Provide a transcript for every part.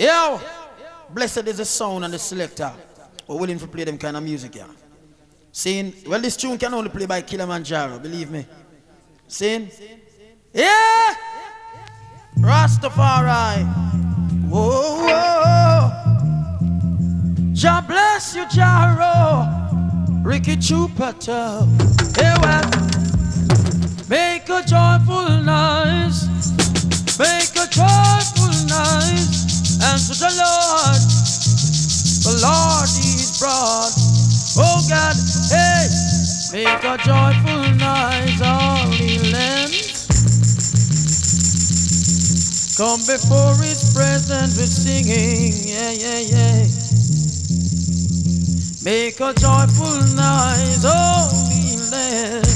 Yo, blessed is the sound and the selector. We're willing to play them kind of music, yeah. Saying, well, this tune can only play by Killamanjaro, believe me. Saying, yeah, Rastafari. Whoa, whoa. Jah bless you, Jaro. Ricky Chupato. Hey, well, make a joyful noise. Make a joyful noise. To the Lord, the Lord is broad. Oh God, hey, make a joyful noise, all the lands. Come before His presence with singing, yeah, yeah, yeah. Make a joyful noise, the lands.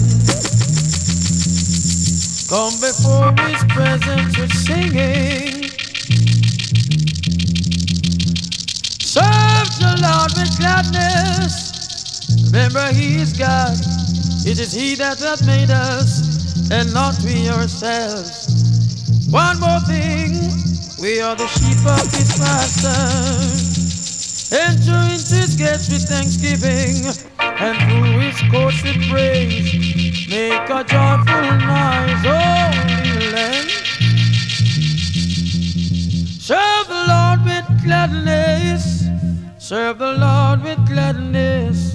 Come before His presence with singing. The Lord with gladness. Remember, He is God. It is He that hath made us, and not we ourselves. One more thing, we are the sheep of His pasture. Enter into His gates with thanksgiving, and through His courts with praise. Make a joyful noise, holy land. Serve the Lord with gladness. Serve the Lord with gladness.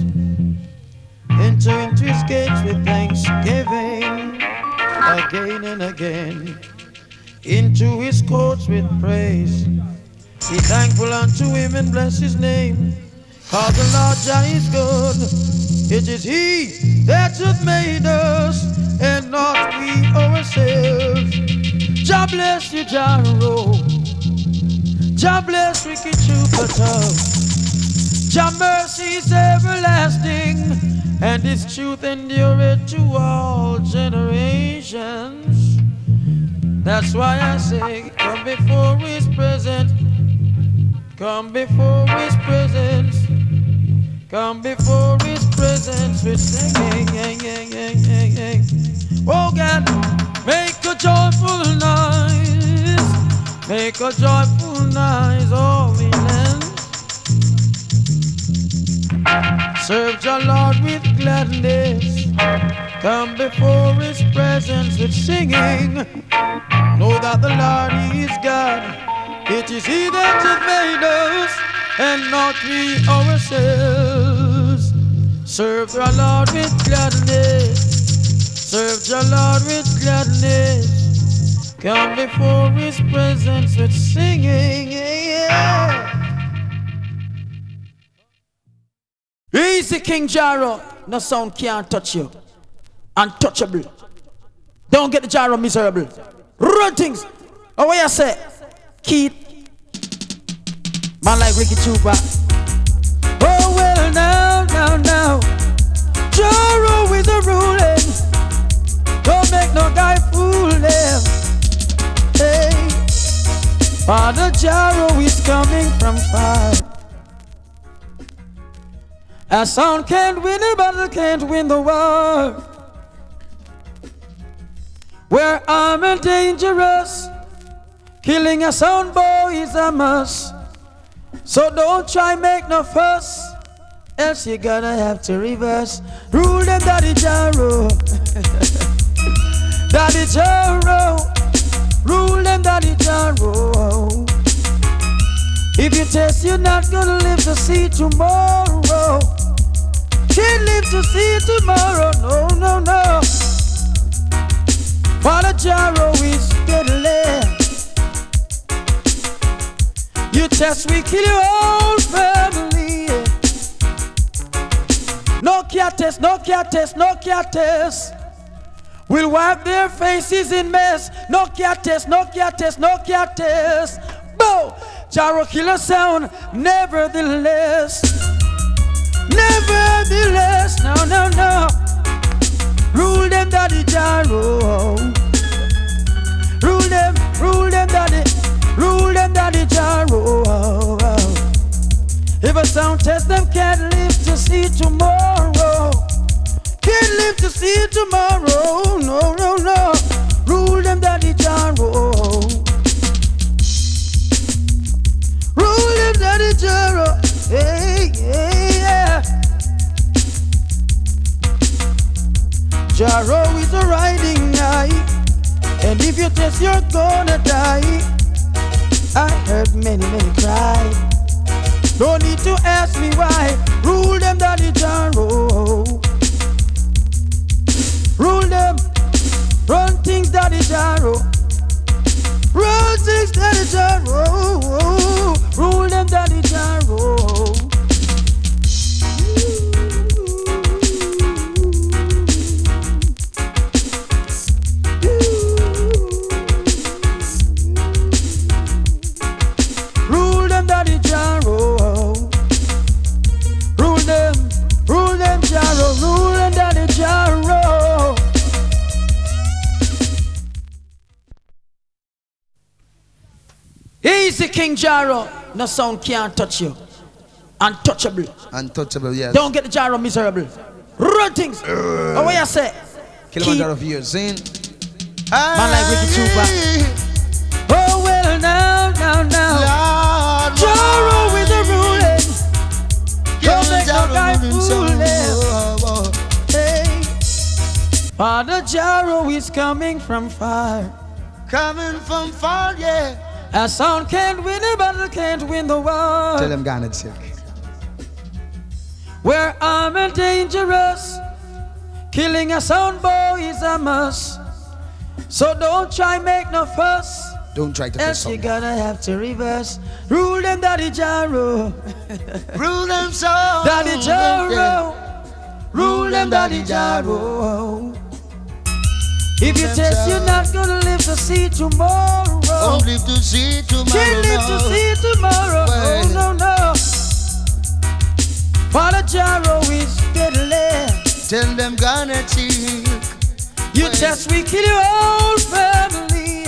Enter into his gates with thanksgiving. Again and again. Into his courts with praise. Be thankful unto him and bless his name. Cause the Lord Jah is good. It is he that hath made us and not we ourselves. Jah bless you, Jah Jah bless Ricky Chupato. Mercy is everlasting, and His truth endureth to all generations. That's why I say, come before His presence, come before His presence, come before His presence with singing. Oh God, make a joyful noise, make a joyful noise, all the land. Serve your Lord with gladness. Come before his presence with singing. Know that the Lord is God. It is he that has made us and not we ourselves. Serve your Lord with gladness. Serve your Lord with gladness. Come before his presence with singing. Yeah. Easy King Jaro. No sound can't touch you. Untouchable. Don't get the Jaro miserable. Run things. Oh, what you say? Keith. Man like Ricky Trooper. Oh, well, now, now, now. Jaro is a ruling. Don't make no guy fool them. Hey. Father Jaro is coming from far. A sound can't win a battle, can't win the war. We're armed and dangerous. Killing a sound boy is a must. So don't try make no fuss. Else you're gonna have to reverse. Rule them, Daddy Jaro. Daddy Jaro. Rule them, Daddy Jaro. If you test, you're not gonna live to see tomorrow. Can't live to see tomorrow. No, no, no. Father Jaro is deadly. You test, we kill your whole family. No care test, no care test, no care test. We'll wipe their faces in mess. No care test, no care test, no care test. Bow! Jaro killer sound, nevertheless. Nevertheless, no, no, no. Rule them, daddy, Jaro. Rule them, rule them, daddy. Rule them, daddy, Jaro. If a sound test them, can't live to see tomorrow. Can't live to see tomorrow, no, no, no. Rule them, daddy, Jaro. Rule them, daddy, Jaro. Hey, hey. Is a riding eye, and if you test, you're gonna die. I heard many, many cry. No need to ask me why. Rule them, Daddy Jaro. Rule them. Run things, Daddy Jaro. Run things, Daddy Jaro. King Jaro. No sound can't touch you. Untouchable. Untouchable, yes. Don't get the Jaro miserable. Run things. Uh, oh, what you say? Killamanjaro for years, sing. Man like Ricky Trooper. Oh, well, now, now, now. Jaro is a ruling. Don't make no guy fooling. Hey. Father Jaro is coming from far. Coming from far, yeah. A sound can't win a battle, can't win the war. Tell them Garnett Silk. We're armed and dangerous. Killing a sound boy is a must. So don't try make no fuss. Don't try to Else you gonna have to reverse. Rule them, Daddy Jaro. Rule them so. Daddy Jaro. Rule them, Daddy Jaro. If you test, you're not gonna live to see tomorrow. Won't live to see tomorrow. Can't live to see tomorrow. Oh, no, no. Jaro is deadly. Tell them gonna cheat. You well. test, we kill your whole family.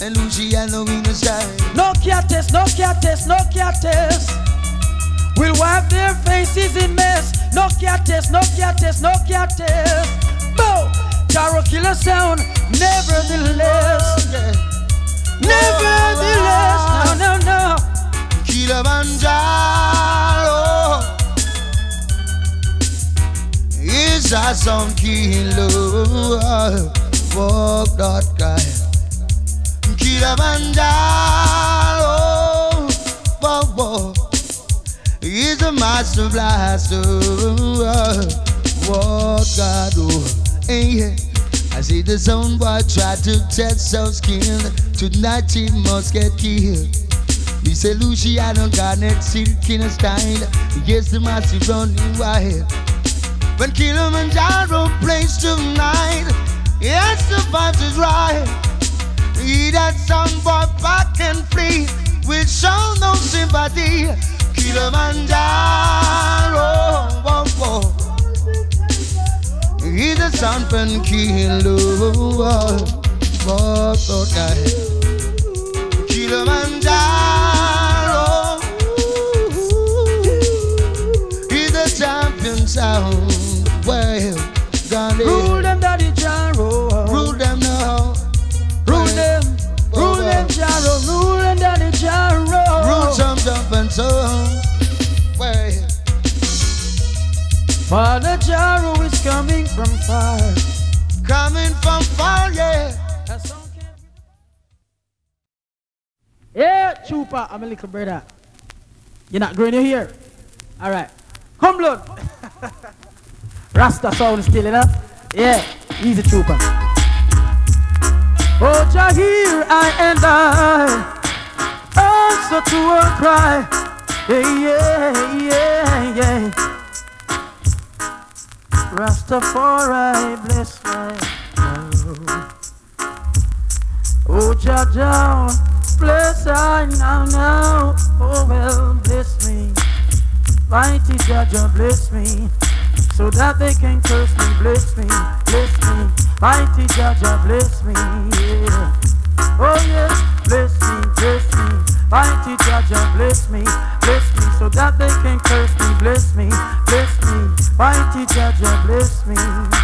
And Luciano in the side. No cat test, no cat test, no cat test. We'll wipe their faces in mess. No cat test, no cat test, no cat test. Jaro killer sound, nevertheless. Yeah. Nevertheless, no, no, no. Killamanjaro is a sound killer. Walk that guy. Killamanjaro, whoa, whoa, is a master blaster. Walk God, oh. Eh, hey, I see the zone boy try to test some skill. Tonight he must get killed. Me say Luciano Garnett Silk in a style. Yes, the massive running wild. When Killamanjaro plays tonight, yes, the vibes is right. He that song boy back and flee will show no sympathy. Killamanjaro, whoa, whoa. He's a something killer. Walk out guy. Killamanjaro. He's a champion sound. Well, gone Rule them, Daddy Jaro. Rule them now. Rule them. Rule them, Jaro. Rule them, Daddy Jaro. Rule some jumping sound. Father Jaro is coming from far. Coming from far, yeah. Yeah, Chupa, I'm a little brother. You're not growing your hair? Alright. Come, blood. Rasta sound still enough? Yeah, he's a Chupa. Oh, Jah, here I and I answer to a cry. Yeah, yeah, yeah, yeah. Rastafari bless my love. Oh, Jah bless I now, now. Oh, well, bless me. Mighty Jah bless me. So that they can curse me, bless me, bless me. Mighty Jah bless me, yeah. Oh, yes, bless me, bless me. Mighty Jah bless me, bless me, so that they can curse me, bless me, Mighty Jah bless me.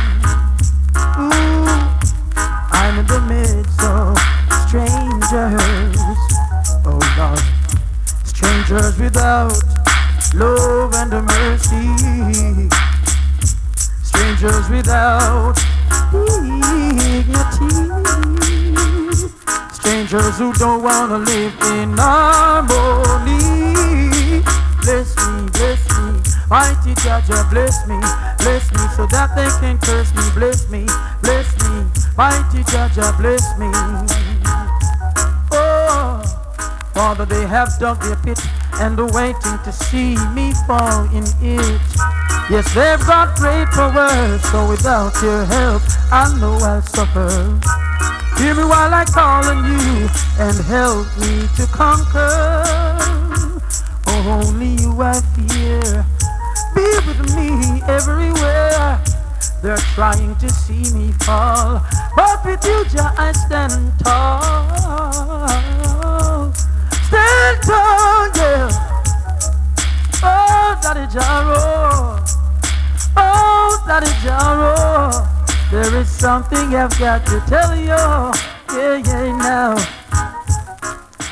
Jah bless me. Oh, Father, they have dug their pit and are waiting to see me fall in it. Yes, they've got great power, so without your help, I know I'll suffer. Hear me while I call on you and help me to conquer. Only you I fear. Be with me everywhere. They're trying to see me fall, but with you, Jah, I stand tall. Stand tall, yeah. Oh, Daddy Jaro. Oh, Daddy Jaro. There is something I've got to tell you. Yeah, yeah, now.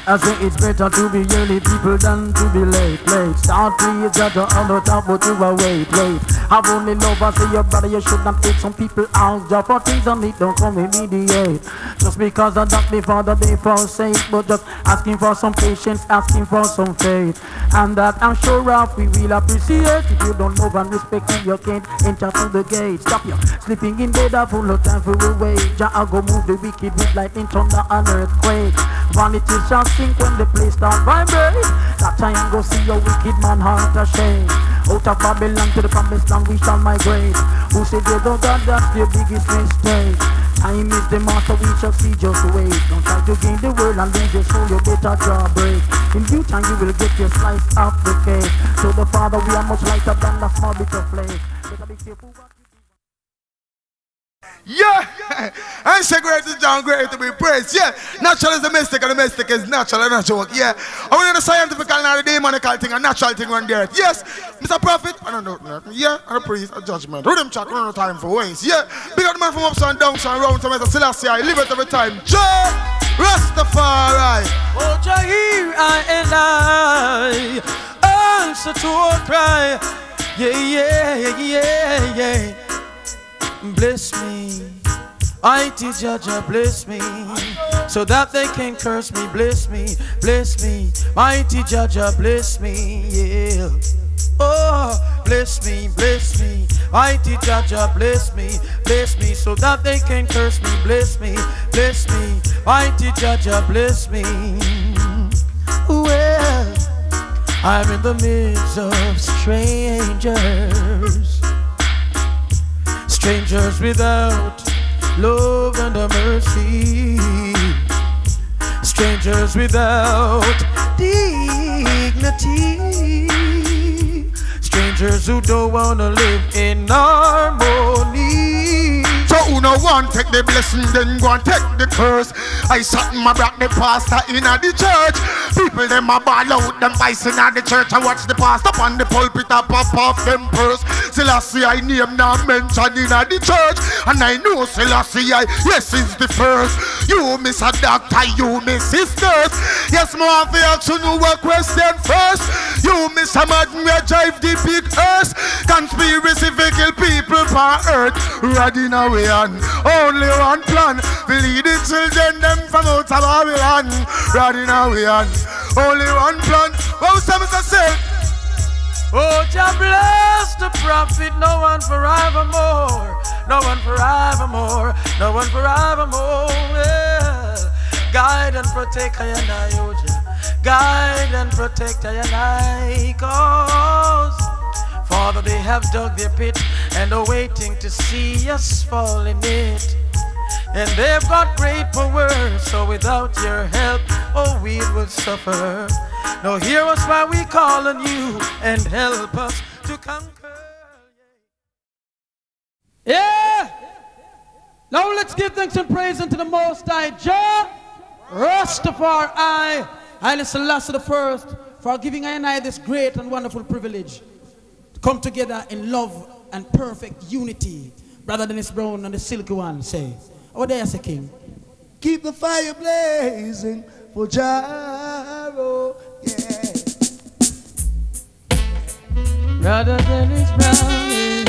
I say it's better to be early people than to be late, late. Start please judge on the top, but you are wait, wait. I've only love, I say your brother, you should not take some people out. Just for things on it, don't come immediate. Just because I don't before the day forsake, but just asking for some patience, asking for some faith. And that I'm sure of we will appreciate. If you don't love and respect me, you can't enter through the gate. Stop you sleeping in bed, a full of time for a. Jah, I go move the wicked with lightning, thunder, and earthquake. Shall sink when the place start vibrate. That time go see your wicked man heart ashamed. Out of Babylon to the promised land we shall migrate. Who said they don't God, that's their biggest mistake. Time is the master, we shall see, just wait. Don't try to gain the world and lose your soul, you better draw break. In due time you will get your slice of the cake. So the Father, we are much lighter than a small bit of flake. Do. Yeah, I say great is John, great to be praised. Yeah, natural is the mystic, and the mystic is natural and natural. Work. Yeah, I want the scientific and the demonical thing, a natural thing on the earth. Yes, Mr. Prophet, I don't know. Yeah, and a priest, a judgment. Rhythm chat, we don't have time for waste. Yeah, big up the man from ups and downs and rounds, and Mr. Selassie, I live it every time. Joe Rastafari. Oh, here I and I answer to a cry. Yeah, yeah, yeah, yeah, yeah. Bless me, mighty Judge, bless me, so that they can curse me. Bless me, bless me, mighty Judge, bless me, yeah. Oh, bless me, bless me, mighty Judge, bless me, bless me, so that they can curse me. Bless me, bless me, mighty Judge, bless me. Well, I'm in the midst of strangers strangers without love and mercy, strangers without dignity, strangers who don't wanna live in harmony. No want take the blessing, then go and take the curse. I sat in my brought the pastor in at the church. People them a ball out them in at the church. I watch the pastor on the pulpit a pop off them purse. Selassie I name now mentioned in at the church. And I know Selassie I, yes is the first. You miss a doctor, you miss sisters. Yes, more of the action you a question first. You miss a man we drive the big earth. Conspiracy vehicle people for earth. Riding away and only one plan. We lead the children them from out of Babylon. Riding away and only one plan. What was some say? Oh, Jah bless the prophet, no one forevermore, no one forevermore, no one forevermore. Yeah. Guide and protect I and I, oh. Guide and protect I and I, cause Father, they have dug their pit and are waiting to see us fall in it. And they've got great power, so without your help, oh, we will suffer. Now hear us while we call on you and help us to conquer. Yeah! Now let's give thanks and praise unto the Most High Jah, Rastafari, Haile Selassie the First, for giving I and I this great and wonderful privilege come together in love and perfect unity. Brother Dennis Brown and the Silky One say, Oh, there's a king. Keep the fire blazing for Jaro. Yeah. Brother Dennis Brown,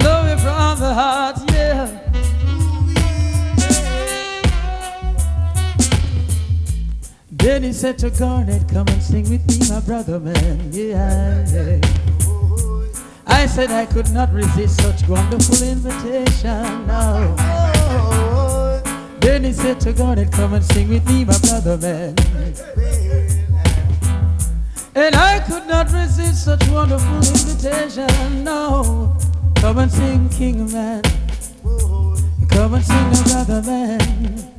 love it from the heart, Then he said to Garnett, Come and sing with me, my brother man. Yeah. I said I could not resist such wonderful invitation. No. Then he said to Garnett, Come and sing with me, my brother man. And I could not resist such wonderful invitation. No. Come and sing, King Man. Come and sing, my brother man.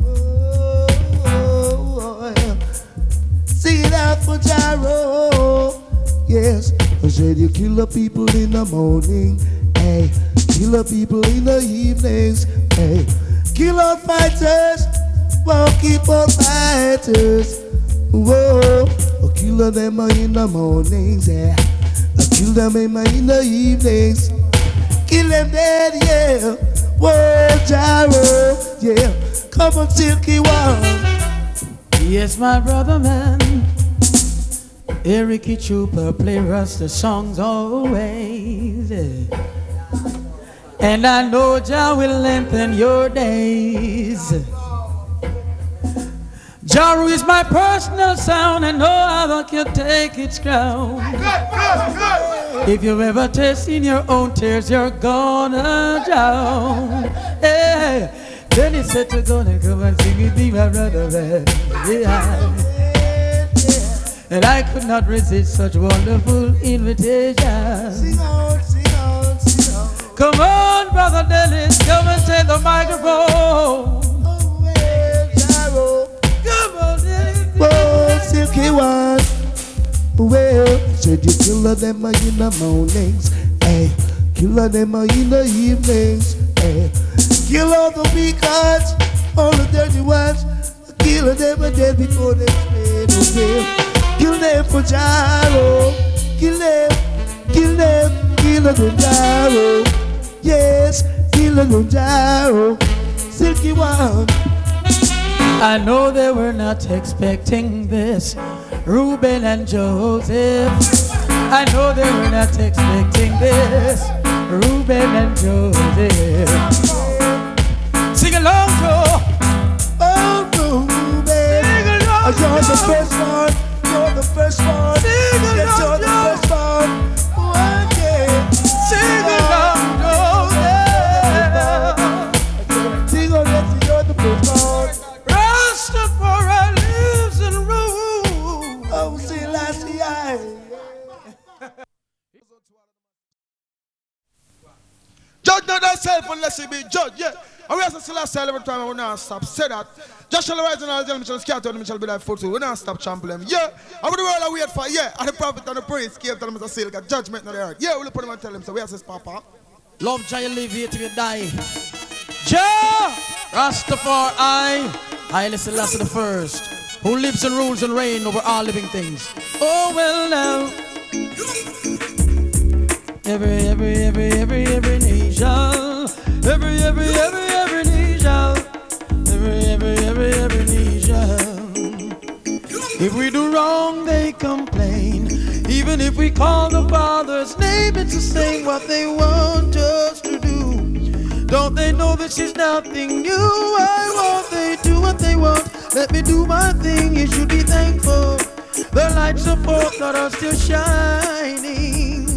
For Jaro. Yes, I said you kill the people in the morning. Hey, kill the people in the evenings. Hey, kill our fighters. Won't keep our fighters. Whoa, I kill them in the mornings. Yeah, I kill them in the evenings. Kill them dead, yeah. Whoa, Jaro, yeah. Come on, Silky One. Yes, my brother man. Eric Trooper play Rasta songs always. And I know Jah will lengthen your days. Jah is my personal sound, and no other can take its crown. If you've ever tasted your own tears, you're gonna drown. Hey. Then he said to go and come and sing with me, my brother. Yeah. And I could not resist such wonderful invitation. Sing on, sing on, sing on. Come on, brother Dennis, come and take the microphone. Oh, well, Jaro. Come on, Dennis. Whoa, Silky One. Well, said you kill them in the mornings. Hey, kill them in the evenings. Hey. Kill all the weak hearts, all the dirty ones. Kill them dead before they away. Kill them for Jaro. Kill them, kill them, kill them Jaro. Yes, kill them Jaro. Silky one. I know they were not expecting this, Reuben and Joseph. I know they were not expecting this, Reuben and Joseph. Sing along, Joe. Oh, Ruben. Sing along, You're the Joe. Judged, yeah. And we to still ourselves every time we not stop. Say that. Just shall rise and all them shall scatter them shall be like foot. We not stop trampling. Yeah. And the world are wait for, yeah. And the prophet and the priest to them as a got judgment on the earth. Yeah, we'll put them and tell them, so where's this papa? Love Jah, you live here till you die. Jah, Rastafari, Haile Selassie the first, who lives and rules and reigns over all living things. Oh well now. Every, every, every, every, every, every, every, nation, every, every, every, every nation. If we do wrong, they complain. Even if we call the Father's name, it's the same what they want us to do. Don't they know this is nothing new? I want they do what they want. Let me do my thing. You should be thankful. The lights of forth that are still shining,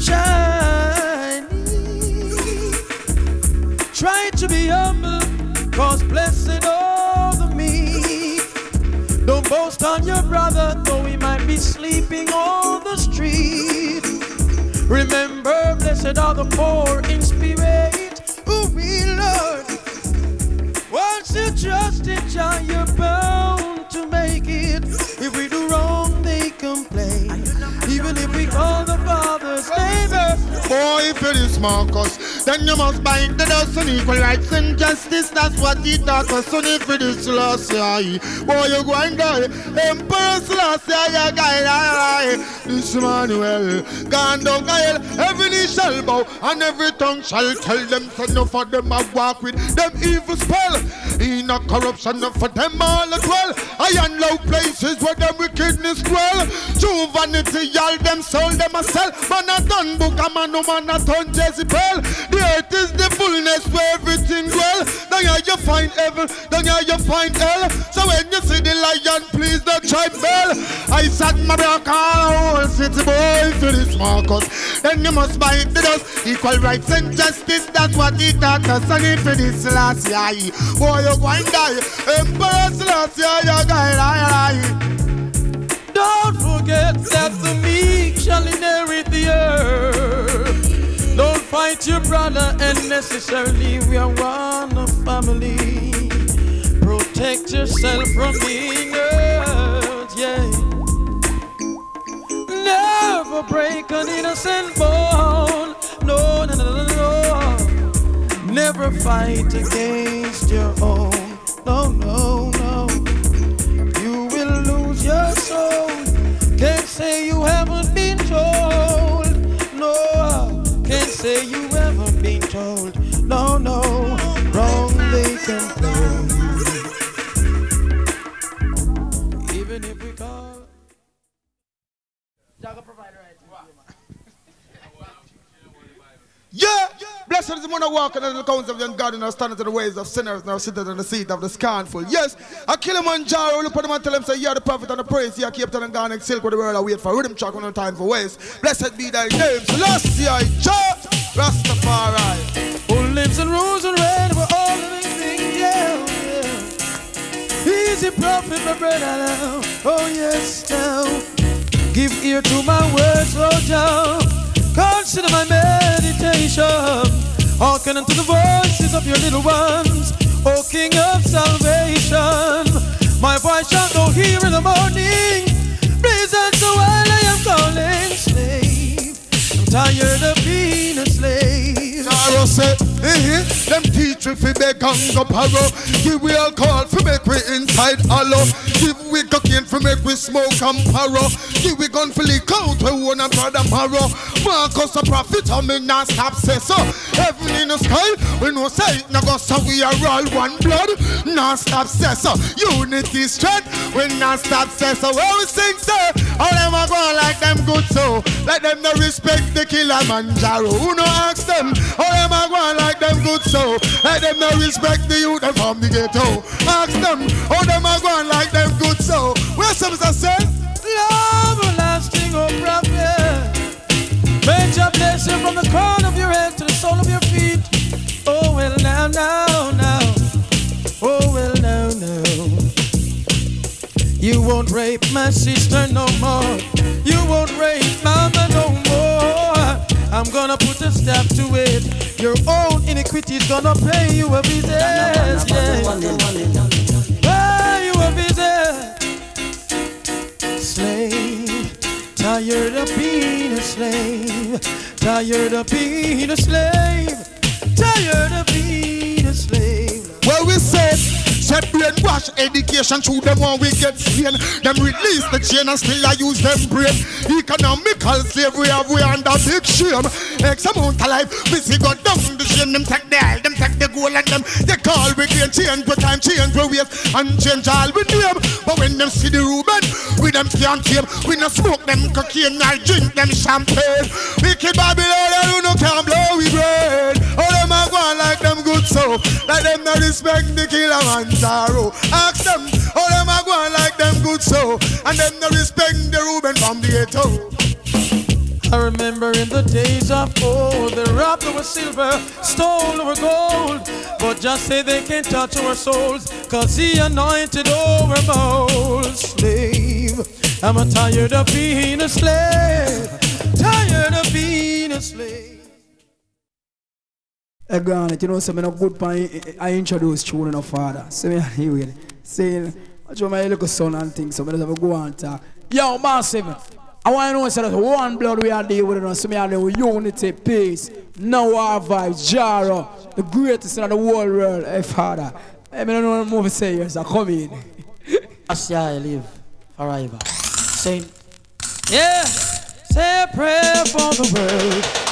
shining. Try to be humble, cause blessed are the meek. Don't boast on your brother, though he might be sleeping on the street. Remember, blessed are the poor in spirit, who will. Once you trust in Jah, you're bound to make it. If we do wrong, they complain. Even if we call the Father's neighbor, Boy, if it is Marcus, then you must bind the dust and equal rights and justice. That's what he taught us. If it is Selassie, boy, you go and die. Emperor Selassie, you guide. This Emmanuel, gone down hell. Every knee shall bow and every tongue shall tell them. So enough of them I walk with them evil spell. In a corruption, enough for them all as well. I am low places where them wickedness dwell. True vanity, all them soul them a sell. Man a done book, a man no man a done Jezebel. The earth is the fullness where everything dwell. Then here you find heaven, then here you find hell. So when you see the lion, please don't try bell. I sat my back all city boy to this Marcus. Then you must bite the dust. Equal rights and justice, that's what he taught us. And if it is Selassie, boy, you're going die. Emperor Selassie, you're going to die. Don't forget that the meek shall inherit the earth. Fight your brother and necessarily We are one family. Protect yourself from being hurt. Yeah. Never break an innocent bone. No, no, no, no, no. Never fight against your own. No, no, say you haven't been told. No, no, wrong they can play. Even if we call. Yeah! Blessed is the one who walketh in the counsel of the ungodly and standeth in the ways of sinners and sitteth in the seat of the scornful. Yes, I kill him a Killamanjaro, look at him and tell him, say, you're the prophet and the praise, you keep telling God and silk with the world I wait for rhythm track on time for ways. Blessed be thy name, Selassie, Jah, Rastafari. Who lives and rules and reigns for all living things, yeah, yeah. Easy prophet, my brother, now. oh yes, now. Give ear to my words, oh Jah. Consider my meditation. Hearken unto the voices of your little ones, O King of salvation. My voice shall go hear in the morning. Please answer while I am calling slave. I'm tired of being a slave. Naro say, eh, them teach we fi beg and go paro. Give we alcohol fi make we inside hollow. Give we cocaine fi make we smoke and paro. Give we gun fi leak out we own and brother marrow. Marcus a prophet and me not stop say so. Heaven in the sky, we know say it no go so we are all one blood. Non stop say so. Unity strength, we non stop say so. Where we sing say, all them a go like them good so. Like them no respect the Killamanjaro. Who no ask them, all them a go like them good so. Like them no respect the youth them from the ghetto. Ask them, all them a go like them good so. Where some say? Love lasting, oh prophet. May your blessing from the crown of your head to the sole of your feet. Oh well now, now, now. Oh well now, now. You won't rape my sister no more. You won't rape mama no more. I'm gonna put a stop to it. Your own iniquity's gonna pay you a visit. Yeah. Pay you a visit slave. Tired of being a slave. Tired of being a slave. Tired of being said brainwash education through them when we get slain. Them release the chain and still I use them brain. Economical slavery have we under big shame. X amount of life, we see go down the chain. Them take the oil, them take the gold and them they call we gain change with time, change we waste and change all we name. But when them see the Reuben, we them can't tame. We no smoke them cocaine, I drink them champagne. Wicked Babylon, you no can blow we brain. All them a go like them so, them no respect the Killamanjaro. Ask them, all them a go like them good so, and them no respect the Reuben from the ghetto. I remember in the days of old, they robbed our silver, stole our gold. But just say they can't touch our souls, cause he anointed our mouths. Slave, I'm tired of being a slave, tired of being a slave. Garnett, you know, so no good pan, I introduce children of father. So me here with saying, I show my little son and things, so me just go and talk. Yo, massive, I want to know so that one blood we are dealing with, it, so me are with unity, peace, no war vibes, Jaro, the greatest in the whole world, hey eh, father. Hey, me don't know what say here, so come in. Last year I live forever. Saying, Yeah, say a prayer for the world.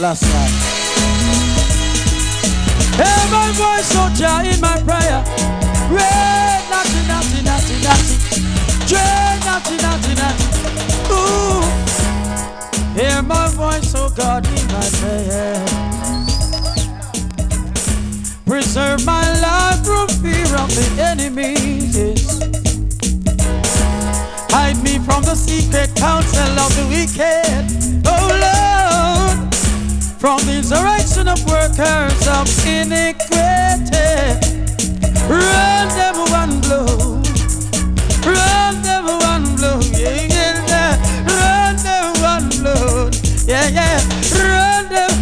last year. Hear my voice, soldier, in my prayer. Great, nothing, nothing, nothing, nothing. Great, nothing, nothing, nothing. Ooh. Hear my voice, oh God, in my prayer. Preserve my life from fear of the enemies. Hide me from the secret counsel of the wicked. Oh Lord from the insurrection of workers of iniquity. Run them one blow. Run them one blow. Yeah, yeah, yeah. Run them one blow. Yeah, yeah. Run them.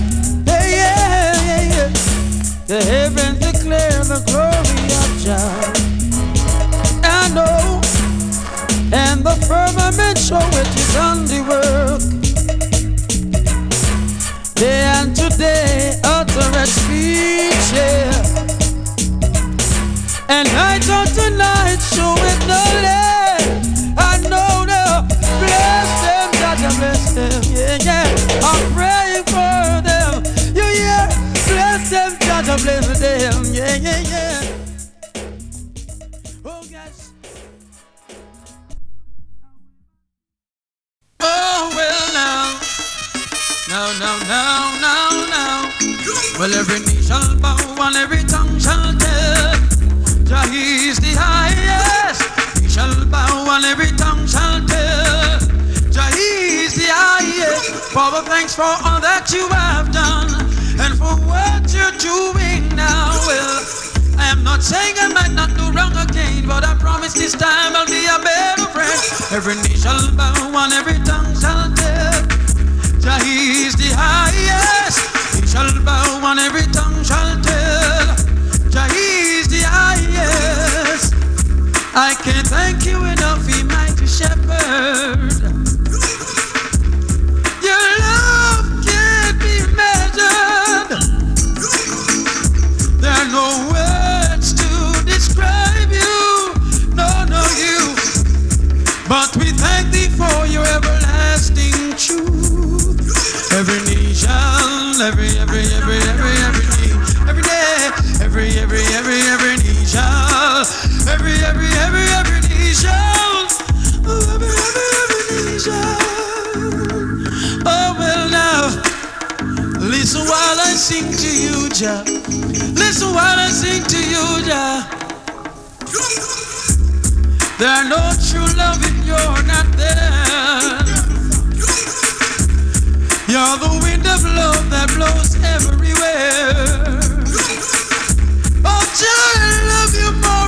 Yeah, yeah, yeah, yeah. The heavens declare the glory of Jah. I know. And the firmament show it his handiwork. No, no, no, no, no. Well, every knee shall bow and every tongue shall tell. Jah is the highest. He shall bow and every tongue shall tell. Jah is the highest. Father, thanks for all that you have done and for what you're doing now. Well, I am not saying I might not do wrong again, but I promise this time I'll be a better friend. Every knee shall bow and every tongue shall. Jah is the highest. He shall bow and every tongue shall tell. Jah is the highest. I can't thank you enough, He mighty shepherd. There are no true love if you're not there. You're the wind of love that blows everywhere. Oh, child, I love you more